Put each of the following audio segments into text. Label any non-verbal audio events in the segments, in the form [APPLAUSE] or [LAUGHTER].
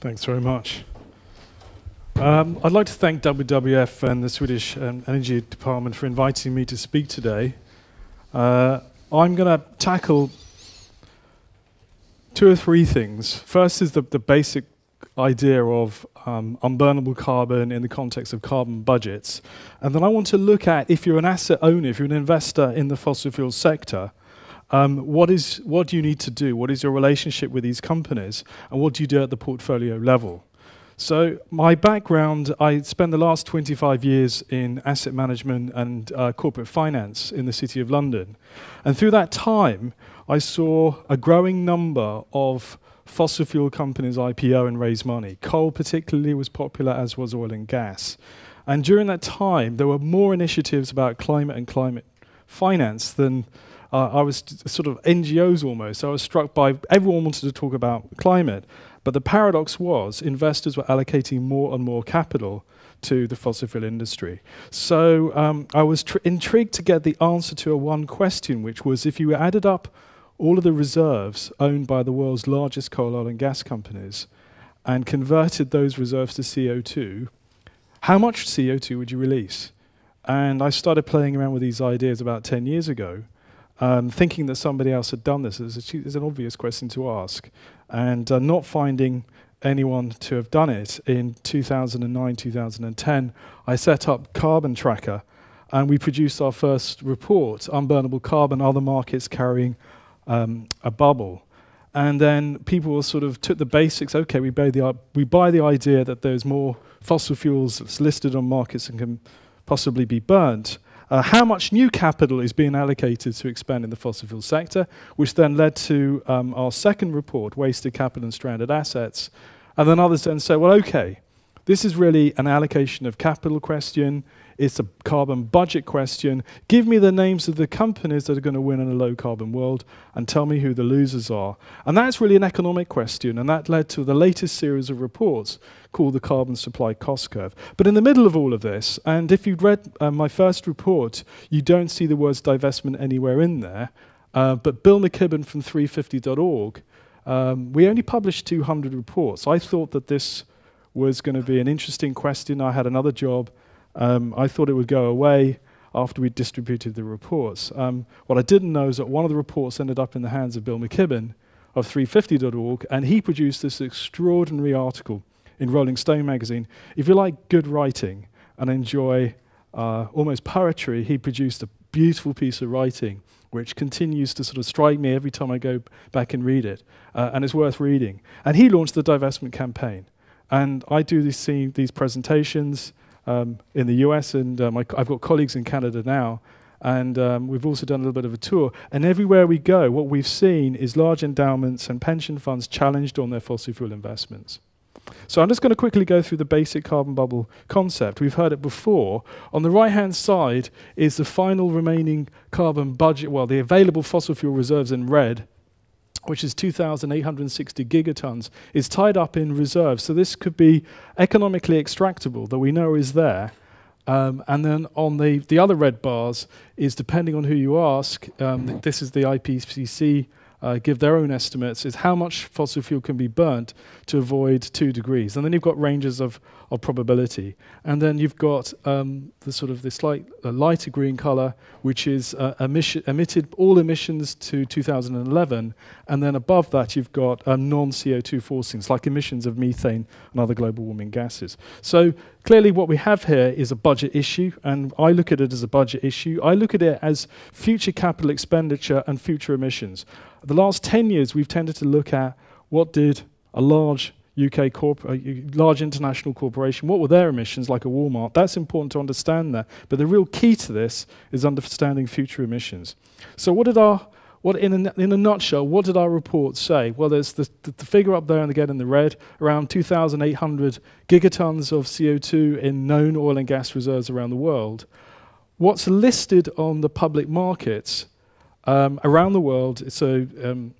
Thanks very much. Um, I'd like to thank WWF and the Swedish um, Energy Department for inviting me to speak today. Uh, I'm going to tackle two or three things. First is the, the basic idea of um, unburnable carbon in the context of carbon budgets. And then I want to look at if you're an asset owner, if you're an investor in the fossil fuel sector, um, what, is, what do you need to do? What is your relationship with these companies? And what do you do at the portfolio level? So my background, I spent the last 25 years in asset management and uh, corporate finance in the City of London. And through that time, I saw a growing number of fossil fuel companies IPO and raise money. Coal particularly was popular, as was oil and gas. And during that time, there were more initiatives about climate and climate finance than uh, I was sort of NGOs almost. I was struck by everyone wanted to talk about climate. But the paradox was investors were allocating more and more capital to the fossil fuel industry. So um, I was intrigued to get the answer to a one question, which was if you added up all of the reserves owned by the world's largest coal, oil, and gas companies and converted those reserves to CO2, how much CO2 would you release? And I started playing around with these ideas about 10 years ago um, thinking that somebody else had done this is, is an obvious question to ask. And uh, not finding anyone to have done it in 2009, 2010, I set up Carbon Tracker and we produced our first report, Unburnable Carbon, Other Markets Carrying um, a Bubble. And then people sort of took the basics. Okay, we buy the, we buy the idea that there's more fossil fuels that's listed on markets and can possibly be burnt. Uh, how much new capital is being allocated to expand in the fossil fuel sector, which then led to um, our second report, Wasted Capital and Stranded Assets. And then others then say, well, okay, this is really an allocation of capital question. It's a carbon budget question. Give me the names of the companies that are going to win in a low carbon world and tell me who the losers are. And that's really an economic question. And that led to the latest series of reports called the Carbon Supply Cost Curve. But in the middle of all of this, and if you'd read uh, my first report, you don't see the words divestment anywhere in there. Uh, but Bill McKibben from 350.org, um, we only published 200 reports. I thought that this was going to be an interesting question. I had another job. Um, I thought it would go away after we distributed the reports. Um, what I didn't know is that one of the reports ended up in the hands of Bill McKibben of 350.org, and he produced this extraordinary article in Rolling Stone magazine. If you like good writing and enjoy uh, almost poetry, he produced a beautiful piece of writing which continues to sort of strike me every time I go back and read it, uh, and it's worth reading. And he launched the divestment campaign. And I do these, these presentations um, in the US, and um, I've got colleagues in Canada now, and um, we've also done a little bit of a tour. And everywhere we go, what we've seen is large endowments and pension funds challenged on their fossil fuel investments. So I'm just going to quickly go through the basic carbon bubble concept. We've heard it before. On the right-hand side is the final remaining carbon budget, well, the available fossil fuel reserves in red, which is 2,860 gigatons, is tied up in reserves. So this could be economically extractable that we know is there. Um, and then on the, the other red bars is depending on who you ask, um, th this is the IPCC uh, give their own estimates, is how much fossil fuel can be burnt to avoid two degrees. And then you've got ranges of, of probability. And then you've got um, the sort of the light, uh, lighter green color, which is uh, emission, emitted all emissions to 2011. And then above that, you've got um, non-CO2 forcings, like emissions of methane and other global warming gases. So clearly what we have here is a budget issue, and I look at it as a budget issue. I look at it as future capital expenditure and future emissions. The last 10 years, we've tended to look at what did a large UK corp, a large international corporation, what were their emissions like a Walmart? That's important to understand that. But the real key to this is understanding future emissions. So what did our, what in a, in a nutshell, what did our report say? Well, there's the, the, the figure up there and again in the red, around 2,800 gigatons of CO2 in known oil and gas reserves around the world. What's listed on the public markets um, around the world, so um,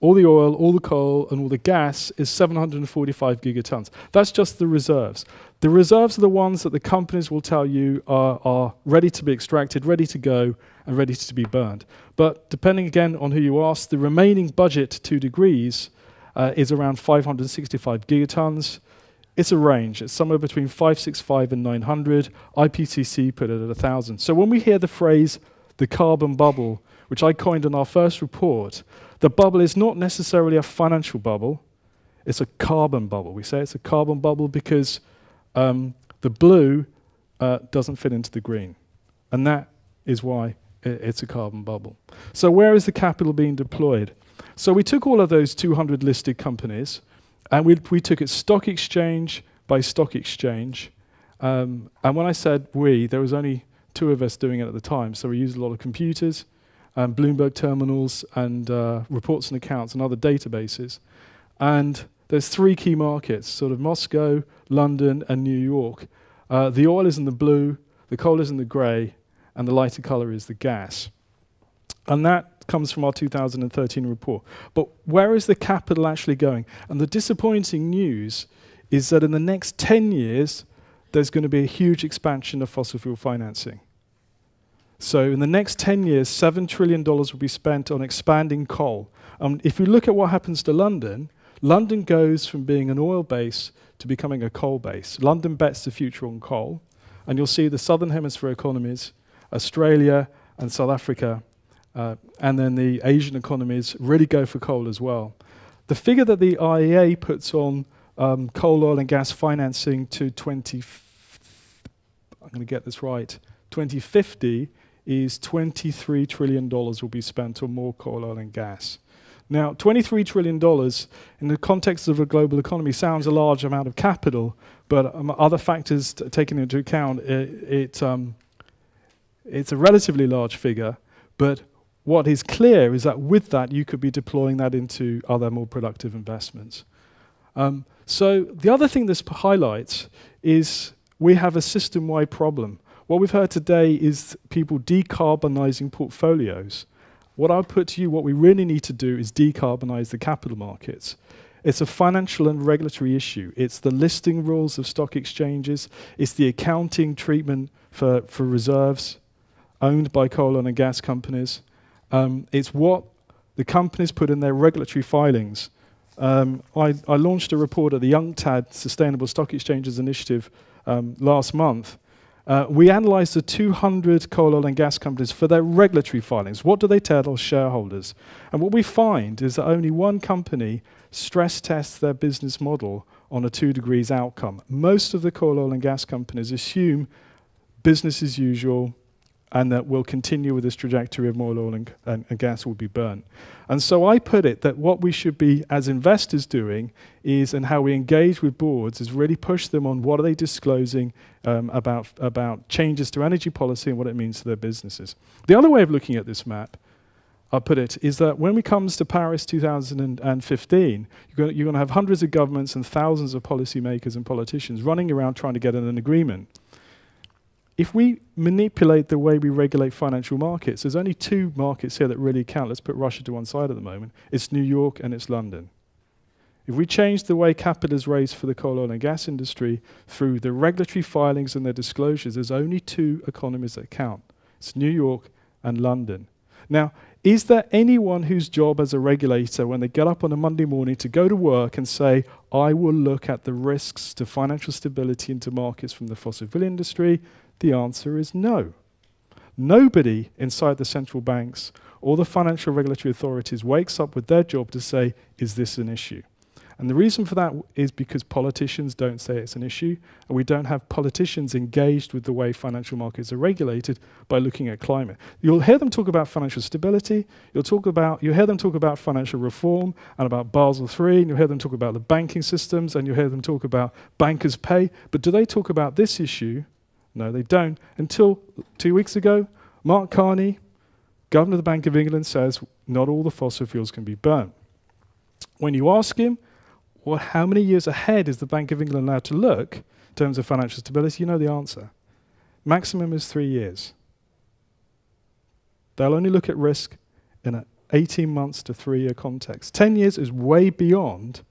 all the oil, all the coal, and all the gas is 745 gigatons. That's just the reserves. The reserves are the ones that the companies will tell you are, are ready to be extracted, ready to go, and ready to be burned. But depending again on who you ask, the remaining budget, two degrees, uh, is around 565 gigatons. It's a range. It's somewhere between 565 and 900. IPCC put it at 1,000. So when we hear the phrase the carbon bubble, which I coined in our first report, the bubble is not necessarily a financial bubble. It's a carbon bubble. We say it's a carbon bubble because um, the blue uh, doesn't fit into the green. And that is why it's a carbon bubble. So where is the capital being deployed? So we took all of those 200 listed companies, and we, we took it stock exchange by stock exchange. Um, and when I said we, there was only two of us doing it at the time. So we used a lot of computers, um, Bloomberg terminals, and uh, reports and accounts, and other databases. And there's three key markets, sort of Moscow, London, and New York. Uh, the oil is in the blue, the coal is in the grey, and the lighter color is the gas. And that comes from our 2013 report. But where is the capital actually going? And the disappointing news is that in the next 10 years, there's going to be a huge expansion of fossil fuel financing. So in the next 10 years, $7 trillion will be spent on expanding coal. Um, if you look at what happens to London, London goes from being an oil base to becoming a coal base. London bets the future on coal. And you'll see the southern hemisphere economies Australia and South Africa, uh, and then the Asian economies really go for coal as well. The figure that the IEA puts on um, coal, oil, and gas financing to 20, I'm going to get this right, 2050 is $23 trillion will be spent on more coal, oil, and gas. Now, $23 trillion in the context of a global economy sounds a large amount of capital, but um, other factors taken into account, it, it um, it's a relatively large figure, but what is clear is that with that, you could be deploying that into other more productive investments. Um, so the other thing this highlights is we have a system-wide problem. What we've heard today is people decarbonizing portfolios. What I would put to you, what we really need to do is decarbonize the capital markets. It's a financial and regulatory issue. It's the listing rules of stock exchanges. It's the accounting treatment for, for reserves owned by coal and gas companies. Um, it's what the companies put in their regulatory filings. Um, I, I, launched a report at the UNCTAD Sustainable Stock Exchanges Initiative um, last month. Uh, we analysed the 200 coal, oil and gas companies for their regulatory filings. What do they tell their shareholders? And what we find is that only one company stress tests their business model on a two degrees outcome. Most of the coal, oil and gas companies assume business as usual, and that we'll continue with this trajectory of more oil and, and, and, gas will be burnt. And so I put it that what we should be, as investors, doing is, and how we engage with boards, is really push them on what are they disclosing um, about, about changes to energy policy and what it means to their businesses. The other way of looking at this map, I'll put it, is that when it comes to Paris 2015, you're going to have hundreds of governments and thousands of policymakers and politicians running around trying to get an agreement if we manipulate the way we regulate financial markets, there's only two markets here that really count. Let's put Russia to one side at the moment. It's New York and it's London. If we change the way capital is raised for the coal, oil, and gas industry through the regulatory filings and their disclosures, there's only two economies that count. It's New York and London. Now, is there anyone whose job as a regulator, when they get up on a Monday morning to go to work and say, I will look at the risks to financial stability into markets from the fossil fuel industry, the answer is no. Nobody inside the central banks or the financial regulatory authorities wakes up with their job to say, is this an issue? And the reason for that is because politicians don't say it's an issue, and we don't have politicians engaged with the way financial markets are regulated by looking at climate. You'll hear them talk about financial stability, you'll talk about you hear them talk about financial reform and about Basel III, and you'll hear them talk about the banking systems, and you'll hear them talk about bankers' pay. But do they talk about this issue no, they don't. Until two weeks ago, Mark Carney, Governor of the Bank of England, says not all the fossil fuels can be burnt. When you ask him, well, how many years ahead is the Bank of England allowed to look in terms of financial stability? You know the answer. Maximum is three years. They'll only look at risk in an 18 months to three year context. 10 years is way beyond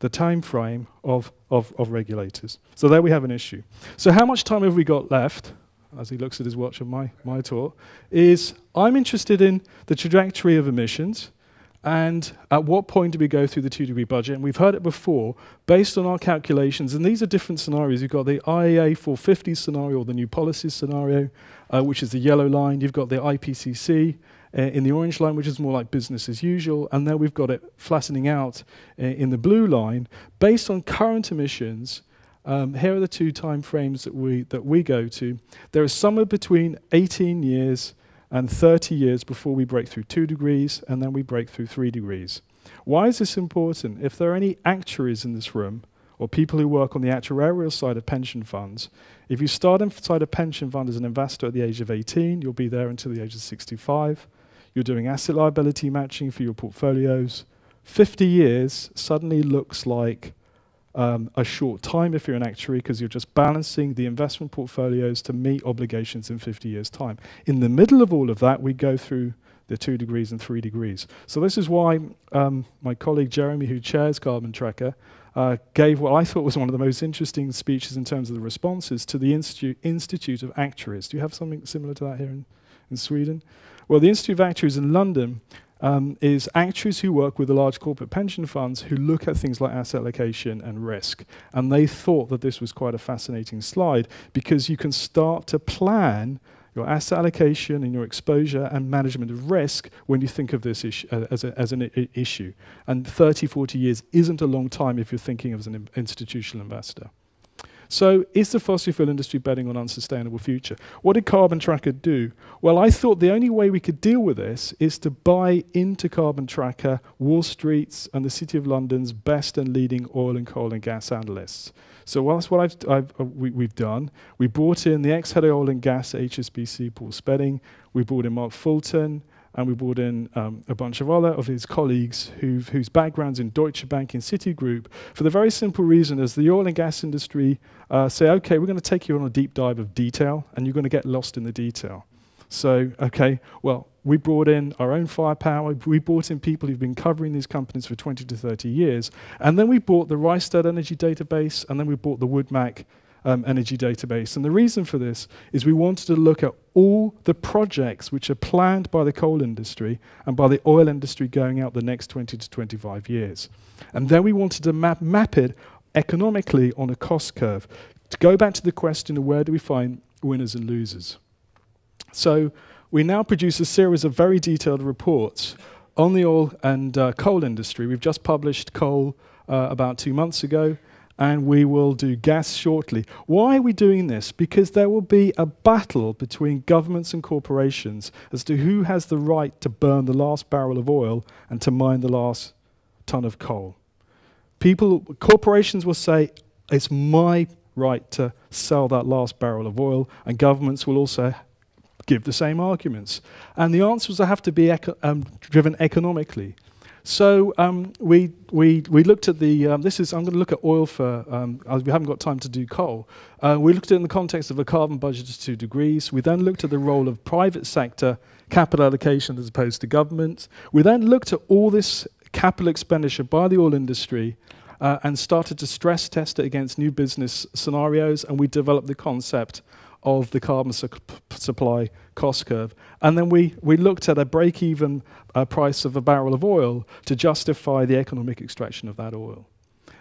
the time frame of, of, of regulators. So there we have an issue. So how much time have we got left? As he looks at his watch of my, my talk, is I'm interested in the trajectory of emissions and at what point do we go through the two degree budget? And we've heard it before, based on our calculations, and these are different scenarios. You've got the IEA 450 scenario, or the new policies scenario, uh, which is the yellow line. You've got the IPCC uh, in the orange line, which is more like business as usual. And then we've got it flattening out uh, in the blue line. Based on current emissions, um, here are the two time frames that we, that we go to. There is somewhere between 18 years and 30 years before we break through 2 degrees, and then we break through 3 degrees. Why is this important? If there are any actuaries in this room, or people who work on the actuarial side of pension funds, if you start inside a pension fund as an investor at the age of 18, you'll be there until the age of 65. You're doing asset liability matching for your portfolios. 50 years suddenly looks like um, a short time if you're an actuary because you're just balancing the investment portfolios to meet obligations in 50 years' time. In the middle of all of that, we go through the two degrees and three degrees. So this is why um, my colleague Jeremy, who chairs Carbon Tracker, uh, gave what I thought was one of the most interesting speeches in terms of the responses to the Institute, Institute of Actuaries. Do you have something similar to that here in, in Sweden? Well, the Institute of Actuaries in London um, is actuaries who work with the large corporate pension funds who look at things like asset allocation and risk. And they thought that this was quite a fascinating slide because you can start to plan your asset allocation and your exposure and management of risk when you think of this uh, as, a, as an issue. And 30, 40 years isn't a long time if you're thinking of as an institutional investor. So is the fossil fuel industry betting on unsustainable future? What did Carbon Tracker do? Well, I thought the only way we could deal with this is to buy into Carbon Tracker Wall Street's and the City of London's best and leading oil and coal and gas analysts. So that's what I've, I've uh, we, have done. We brought in the ex-head of oil and gas HSBC, Paul Spedding. We brought in Mark Fulton and we brought in um, a bunch of other of his colleagues whose backgrounds in Deutsche Bank and Citigroup for the very simple reason as the oil and gas industry uh, say, okay, we're going to take you on a deep dive of detail and you're going to get lost in the detail. So, okay, well, we brought in our own firepower. We brought in people who've been covering these companies for 20 to 30 years. And then we bought the Rystad Energy Database, and then we bought the WoodMac um, energy database. And the reason for this is we wanted to look at all the projects which are planned by the coal industry and by the oil industry going out the next 20 to 25 years. And then we wanted to map, map it economically on a cost curve to go back to the question of where do we find winners and losers. So we now produce a series of very detailed reports on the oil and uh, coal industry. We've just published coal uh, about two months ago and we will do gas shortly. Why are we doing this? Because there will be a battle between governments and corporations as to who has the right to burn the last barrel of oil and to mine the last ton of coal. People, corporations will say, it's my right to sell that last barrel of oil, and governments will also give the same arguments. And the answers have to be eco um, driven economically. So um, we, we, we looked at the, um, this is, I'm going to look at oil for, um, we haven't got time to do coal. Uh, we looked at it in the context of a carbon budget of two degrees. We then looked at the role of private sector capital allocation as opposed to government. We then looked at all this capital expenditure by the oil industry uh, and started to stress test it against new business scenarios, and we developed the concept of the carbon su supply cost curve. And then we, we looked at a break-even uh, price of a barrel of oil to justify the economic extraction of that oil.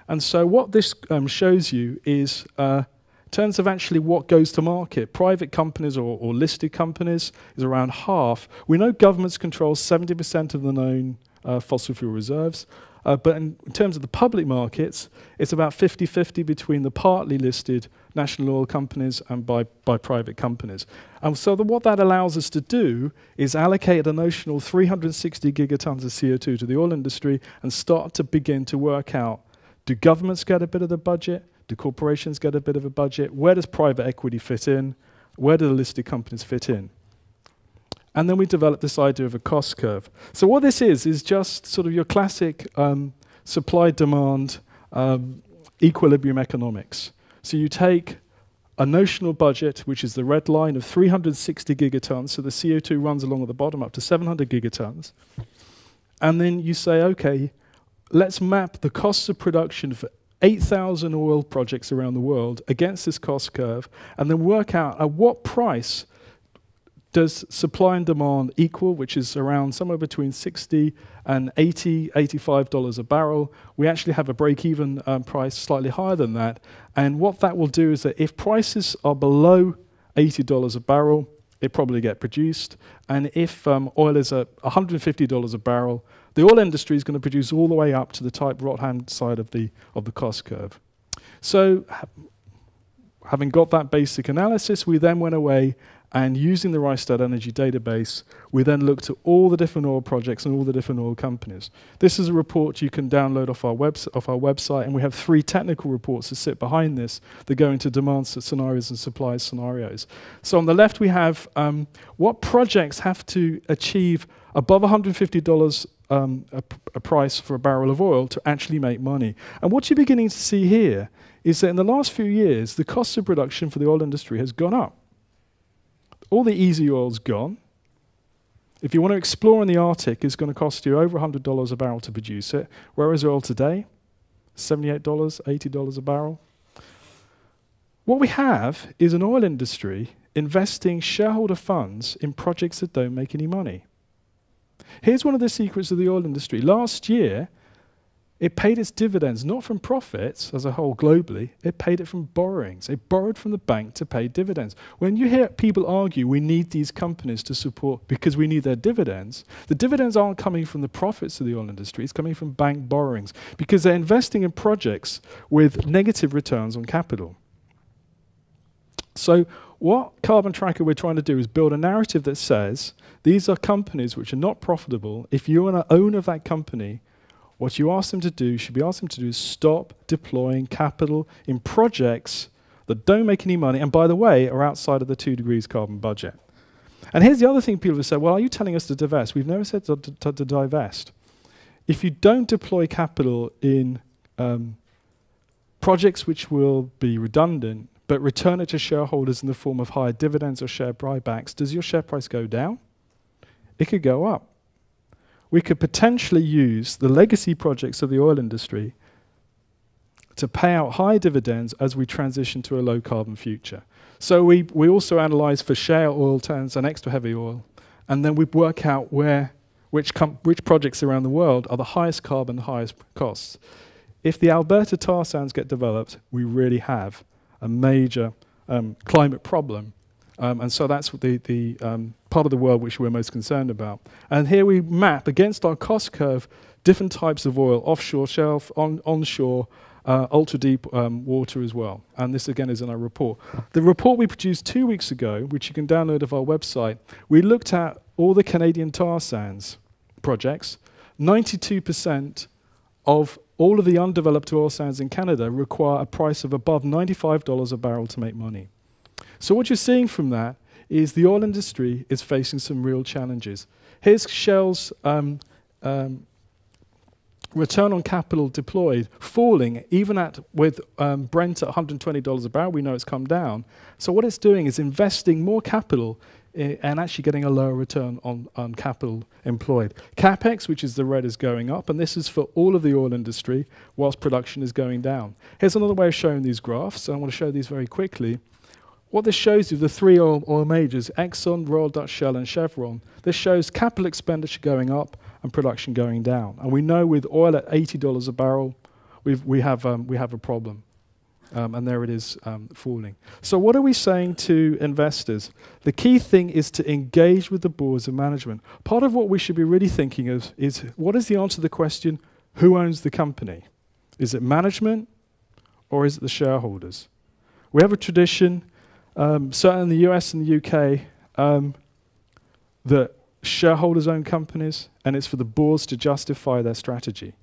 And so what this um, shows you is uh, in terms of actually what goes to market, private companies or, or listed companies is around half. We know governments control 70% of the known uh, fossil fuel reserves. Uh, but in, in, terms of the public markets, it's about 50-50 between the partly listed national oil companies and by, by private companies. And so the, what that allows us to do is allocate a notional 360 gigatons of CO2 to the oil industry and start to begin to work out, do governments get a bit of the budget? Do corporations get a bit of a budget? Where does private equity fit in? Where do the listed companies fit in? And then we developed this idea of a cost curve. So what this is, is just sort of your classic um, supply-demand um, equilibrium economics. So you take a notional budget, which is the red line of 360 gigatons, so the CO2 runs along at the bottom up to 700 gigatons, and then you say, okay, let's map the costs of production for 8,000 oil projects around the world against this cost curve, and then work out at what price does supply and demand equal, which is around somewhere between 60 and 80, 85 dollars a barrel. We actually have a break-even um, price slightly higher than that. And what that will do is that if prices are below 80 dollars a barrel, it probably get produced. And if um, oil is at 150 dollars a barrel, the oil industry is going to produce all the way up to the type right-hand side of the of the cost curve. So, having got that basic analysis, we then went away and using the Rystad Energy database, we then looked at all the different oil projects and all the different oil companies. This is a report you can download off our, off our website, and we have three technical reports that sit behind this that go into demand scenarios and supply scenarios. So on the left, we have um, what projects have to achieve above $150 um, a, a price for a barrel of oil to actually make money. And what you're beginning to see here is that in the last few years, the cost of production for the oil industry has gone up all the easy oil's gone. If you want to explore in the Arctic, it's going to cost you over $100 a barrel to produce it. Where is oil today? $78, $80 a barrel. What we have is an oil industry investing shareholder funds in projects that don't make any money. Here's one of the secrets of the oil industry. Last year, it paid its dividends not from profits as a whole globally, it paid it from borrowings. It borrowed from the bank to pay dividends. When you hear people argue we need these companies to support because we need their dividends, the dividends aren't coming from the profits of the oil industry, it's coming from bank borrowings because they're investing in projects with negative returns on capital. So, what Carbon Tracker we're trying to do is build a narrative that says these are companies which are not profitable. If you're an owner of that company, what you ask them to do, should be asked them to do, is stop deploying capital in projects that don't make any money, and by the way, are outside of the two degrees carbon budget. And here's the other thing people have said, well, are you telling us to divest? We've never said to, to, to divest. If you don't deploy capital in um, projects which will be redundant, but return it to shareholders in the form of higher dividends or share buybacks, does your share price go down? It could go up we could potentially use the legacy projects of the oil industry to pay out high dividends as we transition to a low carbon future. So we, we also analyze for shale oil sands and extra heavy oil, and then we work out where, which, which projects around the world are the highest carbon, highest costs. If the Alberta tar sands get developed, we really have a major um, climate problem um, and so that's the, the um, part of the world which we're most concerned about. And here we map against our cost curve different types of oil, offshore shelf, on, onshore, uh, ultra deep um, water as well. And this again is in our report. The report we produced two weeks ago, which you can download off our website, we looked at all the Canadian tar sands projects. 92% of all of the undeveloped oil sands in Canada require a price of above $95 a barrel to make money. So what you're seeing from that is the oil industry is facing some real challenges. Here's Shell's um, um, return on capital deployed falling even at with um, Brent at $120 a barrel. We know it's come down. So what it's doing is investing more capital and actually getting a lower return on, on capital employed. CapEx, which is the red, is going up, and this is for all of the oil industry, whilst production is going down. Here's another way of showing these graphs. I want to show these very quickly. What this shows you, the three oil, oil majors, Exxon, Royal Dutch Shell, and Chevron, this shows capital expenditure going up and production going down. And we know with oil at $80 a barrel, we've, we, have, um, we have a problem. Um, and there it is um, falling. So, what are we saying to investors? The key thing is to engage with the boards of management. Part of what we should be really thinking of is what is the answer to the question who owns the company? Is it management or is it the shareholders? We have a tradition um, certainly in the US and the UK, um, that shareholders own companies and it's for the boards to justify their strategy.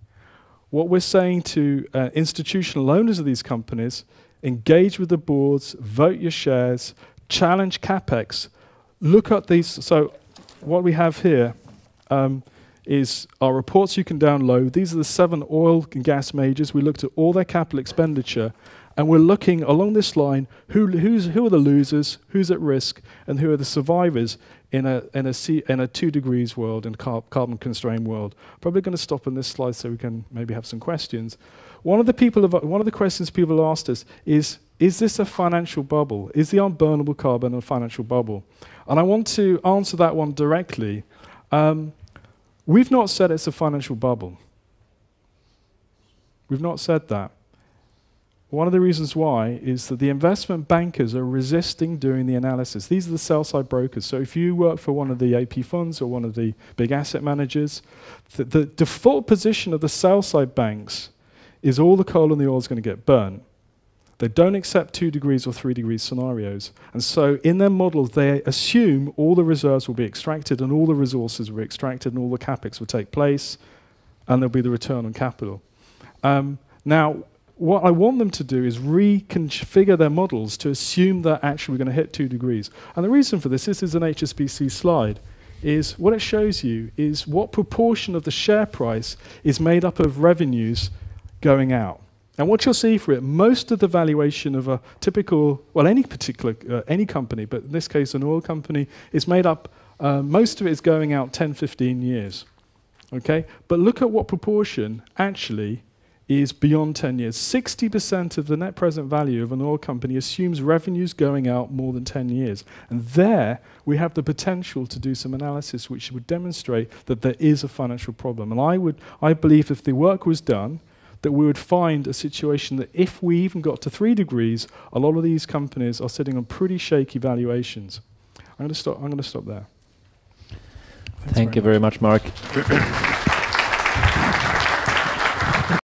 What we're saying to uh, institutional owners of these companies, engage with the boards, vote your shares, challenge capex, look at these. So, what we have here um, is our reports you can download. These are the seven oil and gas majors. We looked at all their capital expenditure and we're looking along this line who, who are the losers, who's at risk, and who are the survivors in a, in a, C, in a two degrees world, and car carbon constrained world. Probably going to stop on this slide so we can maybe have some questions. One of the, people one of the questions people asked us is is this a financial bubble? Is the unburnable carbon a financial bubble? And I want to answer that one directly. Um, we've not said it's a financial bubble. We've not said that. One of the reasons why is that the investment bankers are resisting doing the analysis. These are the sell side brokers. So if you work for one of the AP funds or one of the big asset managers, the, default position of the sell side banks is all the coal and the oil is going to get burnt. They don't accept two degrees or three degrees scenarios. And so in their models, they assume all the reserves will be extracted and all the resources will be extracted and all the capex will take place and there'll be the return on capital. Um, now, what I want them to do is reconfigure their models to assume that actually we're going to hit two degrees. And the reason for this, this is an HSBC slide, is what it shows you is what proportion of the share price is made up of revenues going out. And what you'll see for it, most of the valuation of a typical, well, any particular, uh, any company, but in this case an oil company, is made up, uh, most of it is going out 10, 15 years. Okay? But look at what proportion actually is beyond 10 years. 60% of the net present value of an oil company assumes revenues going out more than 10 years. And there we have the potential to do some analysis which would demonstrate that there is a financial problem. And I, would, I believe if the work was done, that we would find a situation that if we even got to three degrees, a lot of these companies are sitting on pretty shaky valuations. I'm going to stop, I'm going to stop there. Thanks Thank very you very much, Mark. [CLEARS THROAT]